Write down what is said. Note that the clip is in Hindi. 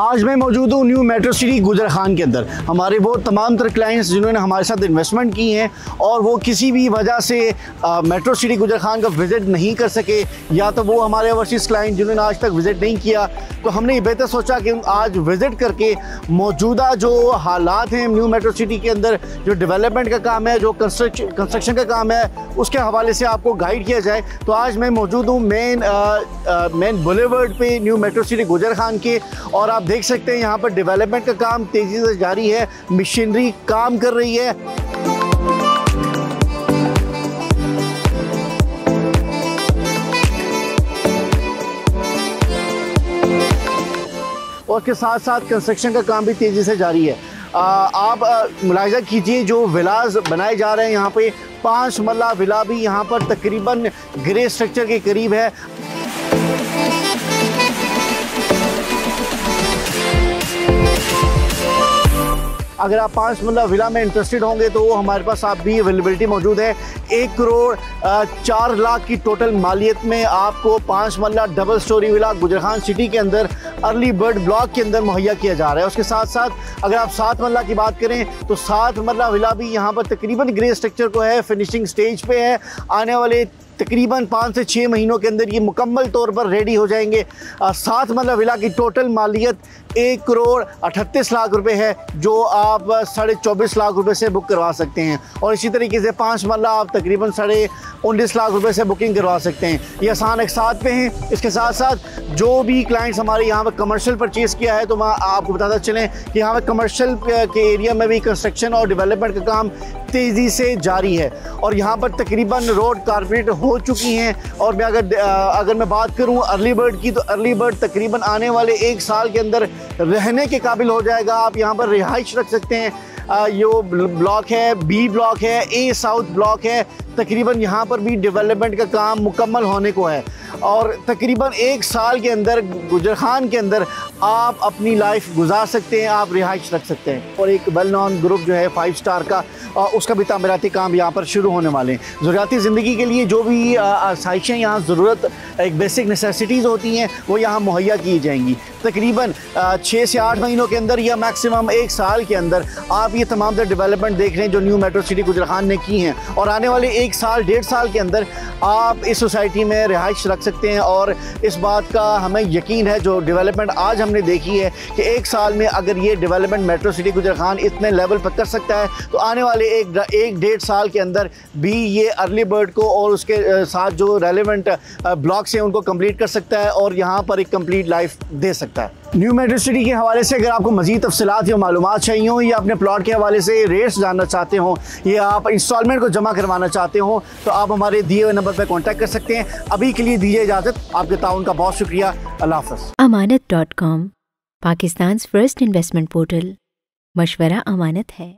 आज मैं मौजूद हूँ new metro city Gujar Khan के अंदर। हमारे वो तमाम तर क्लाइंट्स जिन्होंने हमारे साथ इन्वेस्टमेंट की हैं और वो किसी भी वजह से मेट्रो सिटी गुजर खान का विज़िट नहीं कर सके, या तो वो हमारे ओवरसीज़ क्लाइंट जिन्होंने आज तक विज़िट नहीं किया तो हमने ये बेहतर सोचा कि आज विज़िट करके मौजूदा जो हालात हैं न्यू मेट्रो सिटी के अंदर, जो डेवलपमेंट का काम है, जो कंस्ट्रक्शन का काम है, उसके हवाले से आपको गाइड किया जाए। तो आज मैं मौजूद हूँ मेन मेन बुलेवर्ड पे new metro city Gujar Khan के और आप देख सकते हैं यहाँ पर डेवलपमेंट का काम तेज़ी से जारी है मशीनरी काम कर रही है। और उसके साथ साथ कंस्ट्रक्शन का काम भी तेज़ी से जारी है। आ, आप मुलाजा कीजिए जो विलाज बनाए जा रहे हैं यहाँ पे पाँच मल्ला विला भी यहाँ पर तकरीबन ग्रे स्ट्रक्चर के करीब है। अगर आप पाँच मतलब विला में इंटरेस्टेड होंगे तो वो हमारे पास आप भी अवेलेबिलिटी मौजूद है। एक करोड़ चार लाख की टोटल मालियत में आपको पाँच मल्ला double storey villa Gujar Khan city के अंदर अर्ली बर्ड ब्लॉक के अंदर मुहैया किया जा रहा है। उसके साथ साथ अगर आप सात मल्ला की बात करें तो सात मल्ला विला भी यहाँ पर तकरीबन ग्रे स्ट्रक्चर को है फिनिशिंग स्टेज पे है। आने वाले तकरीबन पाँच से छः महीनों के अंदर ये मुकम्मल तौर पर रेडी हो जाएँगे। सात मतलब विला की टोटल मालियत एक करोड़ अठतीस लाख रुपए है, जो आप साढ़े चौबीस लाख रुपए से बुक करवा सकते हैं। और इसी तरीके से पाँच मरला आप तकरीबन साढ़े उन्नीस लाख रुपए से बुकिंग करवा सकते हैं। ये आसान एक साथ पे हैं। इसके साथ साथ जो भी क्लाइंट्स हमारे यहाँ पर कमर्शियल परचेज़ किया है तो मैं आपको बताता चलें कि यहाँ पर कमर्शियल के एरिया में भी कंस्ट्रक्शन और डेवलपमेंट का काम तेज़ी से जारी है। और यहाँ पर तकरीबन रोड कारपोरेट हो चुकी हैं। और मैं अगर अगर मैं बात करूँ अर्ली बर्ड की तो अर्ली बर्ड तकरीबन आने वाले एक साल के अंदर रहने के काबिल हो जाएगा। आप यहाँ पर रिहाइश रख सकते हैं। यो ब्लॉक है बी ब्लॉक है ए साउथ ब्लॉक है। तकरीबन यहाँ पर भी डेवलपमेंट का काम मुकम्मल होने को है। और तकरीबन एक साल के अंदर, गुजर खान के अंदर आप अपनी लाइफ गुजार सकते हैं, आप रिहाइश रख सकते हैं। और एक वेल नॉन ग्रुप जो है फाइव स्टार का उसका भी तमीराती काम यहाँ पर शुरू होने वाले हैं। ज़रूरती ज़िंदगी के लिए जो भी आसाइशें यहाँ ज़रूरत, एक बेसिक नेसेसिटीज़ होती हैं, वो यहाँ मुहैया की जाएँगी। तकरीबन छः से आठ महीनों के अंदर या मैक्सिमम एक साल के अंदर आप ये तमाम तर डेवलपमेंट देख रहे हैं जो new metro city Gujar Khan ने की हैं। और आने वाले एक साल, डेढ़ साल के अंदर आप इस सोसाइटी में रिहाइश रख सकते हैं और इस बात का हमें यकीन है, जो डेवलपमेंट आज हमने देखी है कि एक साल में अगर ये development metro city Gujar Khan इतने लेवल पर कर सकता है तो आने वाले एक एक डेढ़ साल के अंदर भी ये अर्ली बर्ड को और उसके साथ जो रेलिवेंट ब्लॉक्स हैं उनको कंप्लीट कर सकता है और यहाँ पर एक कंप्लीट लाइफ दे सकता है। न्यू मेट्रो सिटी के हवाले से अगर आपको मजीद तफसलत या मालूम चाहिए हो, या अपने प्लॉट के हवाले से रेट्स जानना चाहते हो, या आप इंस्टॉलमेंट को जमा करवाना चाहते हो तो आप हमारे दिए हुए नंबर पर कॉन्टैक्ट कर सकते हैं। अभी के लिए दीजिए इजाज़त। आपके ताउन का बहुत शुक्रिया। Allah Amanat dot com Pakistan first investment portal. मशवरा अमानत है।